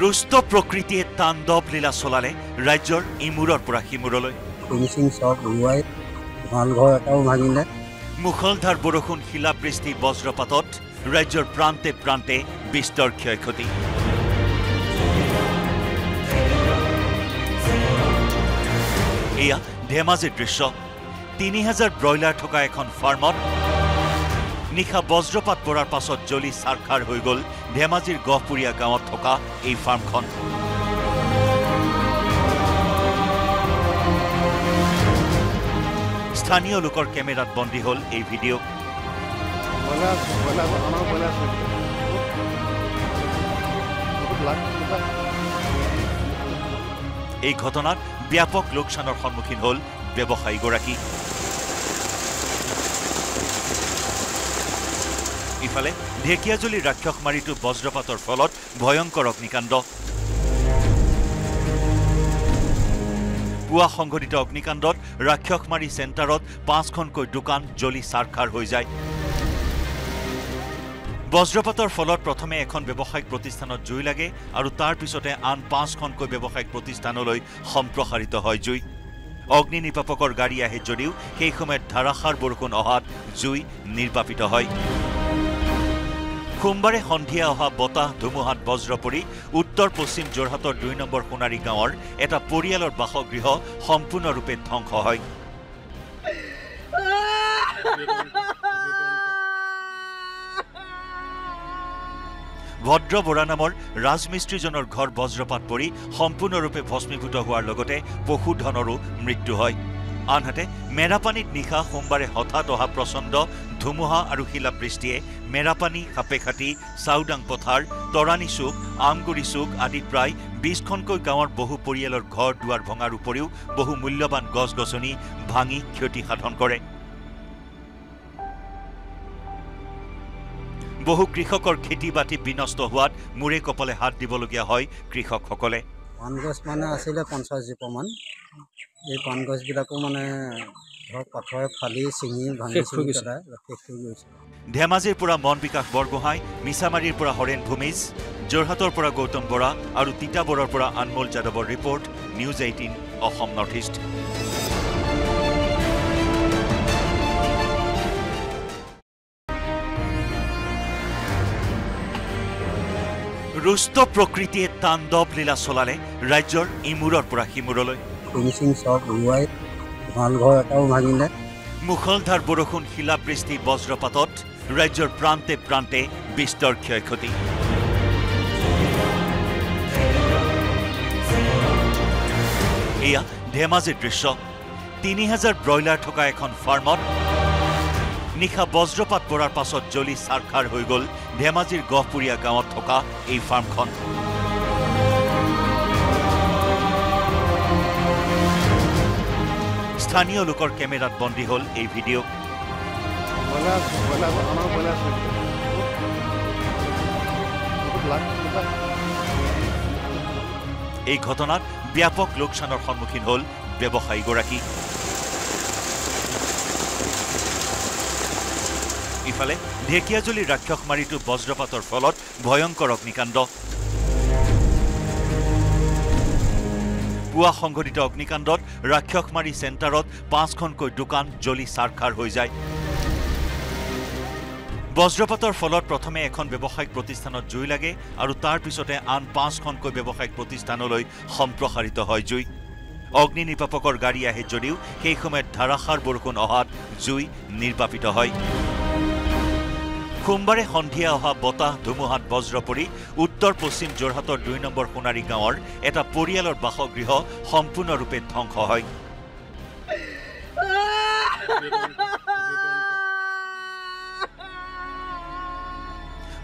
ৰুষ্ট প্ৰকৃতিয়ে তাণ্ডৱ লীলা চলালে ৰাজ্যৰ ইমূৰৰ পৰা সিমূৰলৈ। মুখলধাৰ বৰষুণ শিলাবৃষ্টি বজ্ৰপাতত ৰাজ্যৰ প্ৰান্তে প্ৰান্তে বিস্তৰ ক্ষয় ক্ষতি এয়া ধেমাজিৰ দৃশ্য। তিনি হাজাৰ ব্ৰইলাৰ থকা এখন ফাৰ্মত নিশা বজ্ৰপাত পৰাৰ পাছত জ্বলি চাৰখাৰ হৈ গ'ল ধেমাজিৰ গহপুৰীয়া গাঁৱত থকা এই ফাৰ্মখন। স্থানীয় লোকৰ কেমেৰাত বন্দী হ'ল এই ভিডিঅ' এই ঘটনাত ব্যাপক লোকচানৰ সন্মুখীন হ'ল ব্যৱসায়ীগৰাকী। ইফালে ঢেকীয়াজুলিৰ ৰাক্ষসমাৰীটো বজ্ৰপাতৰ ফলত ভয়ংকৰ অগ্নিকাণ্ড। পুৱা সংঘটিত অগ্নিকাণ্ডত ৰাক্ষসমাৰী চেণ্টাৰত পাঁচখনকৈ দোকান জ্বলি চাৰখাৰ হৈ যায়। বজ্ৰপাতৰ ফলত প্ৰথমে এখন ব্যৱসায়িক প্ৰতিষ্ঠানত জুই লাগে আৰু তাৰ পিছতে আন পাঁচখনকৈ ব্যৱসায়িক প্ৰতিষ্ঠানলৈ সম্প্ৰসাৰিত হয় জুই। অগ্নি নিৰ্বাপকৰ গাড়ী আহে যদিও সেই সময়ত ধাৰাসাৰ বৰষুণ অহাত জুই নিৰ্বাপিত হয়। সোমবাৰে সন্ধিয়া অহা বতাহ ধুমুহাত বজ্ৰ পৰি উত্তৰ পশ্চিম যোৰহাটৰ দুই নম্বৰ সোণাৰী গাঁৱৰ এটা পৰিয়ালৰ বাসগৃহ সম্পূৰ্ণৰূপে ধ্বংস হয়। ভদ্ৰ বৰা নামৰ ৰাজমিস্ত্ৰীজনৰ ঘৰ বজ্ৰপাত পৰি সম্পূৰ্ণৰূপে ভস্মীভূত হোৱাৰ লগতে পশুধনৰো মৃত্যু হয়। আনহাতে মেৰাপানীত নিশা সোমবাৰে হঠাৎ অহা প্ৰচণ্ড ধুমুহা আৰু শিলাবৃষ্টিয়ে মেৰাপানী সাপেখাটি চাউদাং পথাৰ তৰাণী চুক আমগুৰি চুক আদি প্ৰায় বিছখনকৈ গাঁৱৰ বহু পৰিয়ালৰ ঘৰ দুৱাৰ ভঙাৰ উপৰিও বহু মূল্যৱান গছ গছনি ভাঙি ক্ষতি সাধন কৰে। বহু কৃষকৰ খেতি বাতি বিনষ্ট হোৱাত মূৰে কপালে হাত দিবলগীয়া হয় কৃষকসকলে। পাণ গছ মানে আছিলে পঞ্চাছ জোপামান। এই পাণ গছবিলাকো মানে ধৰক পাথৰে ফালি ছিঙি ভাঙি শেষ হৈ গৈছে। ধেমাজিৰ পৰা মন বিকাশ বৰগোহাঁই মিছামাৰীৰ পৰা হৰেণ ভূমিজ যোৰহাটৰ পৰা গৌতম বৰা আৰু তিতাবৰৰ পৰা আনমোল যাদৱৰ report news eighteen Assam north east. ৰুষ্ট প্ৰকৃতিয়ে তাণ্ডৱ লীলা চলালে ৰাজ্যৰ ইমূৰৰ পৰা সিমূৰলৈ। মুখলধাৰ বৰষুণ শিলাবৃষ্টি বজ্ৰপাতত ৰাজ্যৰ প্ৰান্তে প্ৰান্তে বিস্তৰ ক্ষয় ক্ষতি এয়া ধেমাজিৰ দৃশ্য। তিনি হাজাৰ ব্ৰইলাৰ থকা এখন ফাৰ্মত নিশা বজ্ৰপাত পৰাৰ পাছত জ্বলি চাৰখাৰ হৈ গ'ল ধেমাজিৰ গহপুৰীয়া গাঁৱত থকা এই ফাৰ্মখন। স্থানীয় লোকৰ কেমেৰাত বন্দী হ'ল এই ভিডিঅ' এই ঘটনাত ব্যাপক লোকচানৰ সন্মুখীন হ'ল ব্যৱসায়ীগৰাকী। ইফালে ঢেকীয়াজুলিৰ ৰাক্ষসমাৰীটো বজ্ৰপাতৰ ফলত ভয়ংকৰ অগ্নিকাণ্ড। পুৱা সংঘটিত অগ্নিকাণ্ডত ৰাক্ষসমাৰী চেণ্টাৰত পাঁচখনকৈ দোকান জ্বলি চাৰখাৰ হৈ যায়। বজ্ৰপাতৰ ফলত প্ৰথমে এখন ব্যৱসায়িক প্ৰতিষ্ঠানত জুই লাগে আৰু তাৰ পিছতে আন পাঁচখনকৈ ব্যৱসায়িক প্ৰতিষ্ঠানলৈ সম্প্ৰসাৰিত হয় জুই। অগ্নি নিৰ্বাপকৰ গাড়ী আহে যদিও সেই সময়ত ধাৰাসাৰ বৰষুণ অহাত জুই নিৰ্বাপিত হয়। সোমবাৰে সন্ধিয়া অহা বতাহ ধুমুহাত বজ্ৰ পৰি উত্তৰ পশ্চিম যোৰহাটৰ দুই নম্বৰ সোণাৰী গাঁৱৰ এটা পৰিয়ালৰ বাসগৃহ সম্পূৰ্ণৰূপে ধ্বংস হয়।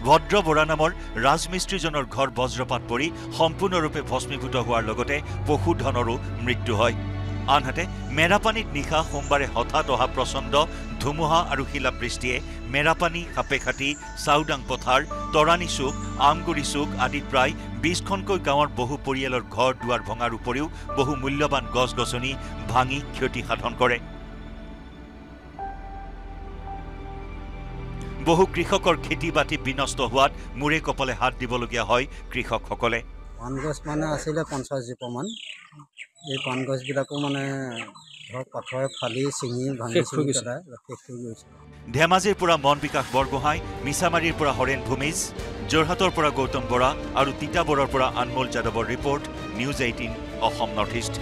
ভদ্ৰ বৰা নামৰ ৰাজমিস্ত্ৰীজনৰ ঘৰ বজ্ৰপাত পৰি সম্পূৰ্ণৰূপে ভস্মীভূত হোৱাৰ লগতে পশুধনৰো মৃত্যু হয়। আনহাতে মেৰাপানীত নিশা সোমবাৰে হঠাৎ অহা প্ৰচণ্ড ধুমুহা আৰু শিলাবৃষ্টিয়ে মেৰাপানী সাপেখাটি চাউদাং পথাৰ তৰাণী চুক আমগুৰি চুক আদি প্ৰায় বিছখনকৈ গাঁৱৰ বহু পৰিয়ালৰ ঘৰ দুৱাৰ ভঙাৰ উপৰিও বহু মূল্যৱান গছ গছনি ভাঙি ক্ষতি সাধন কৰে। বহু কৃষকৰ খেতি বাতি বিনষ্ট হোৱাত মূৰে কপালে হাত দিবলগীয়া হয় কৃষকসকলে। গছ মানে আছিলে পঞ্চাছজোপামান এই পাণ গছবিলাকো মানে ধৰক পাথৰে ফালি ছিঙি ভাঙি শেষ হৈ চিঙি গৈছে। পেলাই শেষ হৈ গৈছে ধেমাজিৰ পৰা মন বিকাশ বৰগোহাঁই মিছামাৰীৰ পৰা হৰেণ ভূমিজ যোৰহাটৰ পৰা গৌতম বৰা আৰু তিতাবৰৰ পৰা আনমোল যাদৱৰ report news eighteen Assam north east